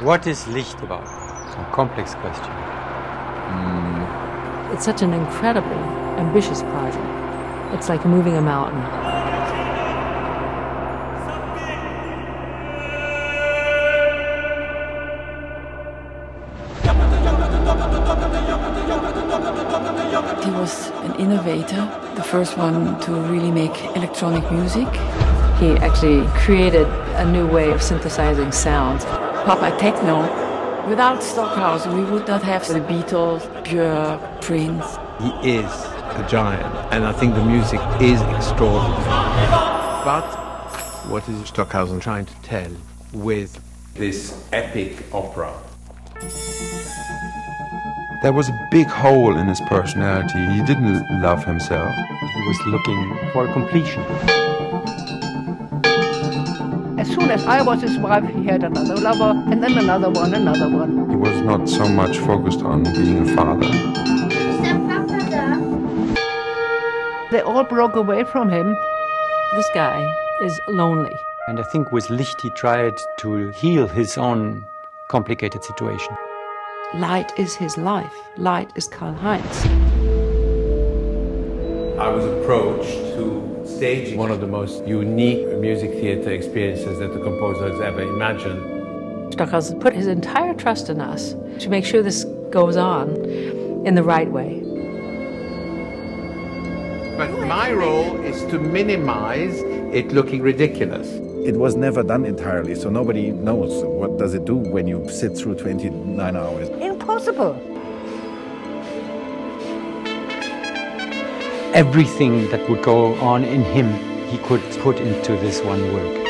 What is Licht about? It's a complex question. Hmm. It's such an incredibly ambitious project. It's like moving a mountain. He was an innovator, the first one to really make electronic music. He actually created a new way of synthesizing sound. Pop and techno. Without Stockhausen, we would not have the Beatles, Pure, Prince. He is a giant, and I think the music is extraordinary. But what is Stockhausen trying to tell with this epic opera? There was a big hole in his personality. He didn't love himself. He was looking for completion. As soon as I was his wife, he had another lover, and then another one, another one. He was not so much focused on being a father. They all broke away from him. This guy is lonely. And I think with Licht he tried to heal his own complicated situation. Light is his life. Light is Karlheinz. I was approached to stage one of the most unique music theater experiences that the composer has ever imagined. Stockhausen put his entire trust in us to make sure this goes on in the right way. But my role is to minimize it looking ridiculous. It was never done entirely, so nobody knows what does it do when you sit through 29 hours. Impossible. Everything that would go on in him, he could put into this one work.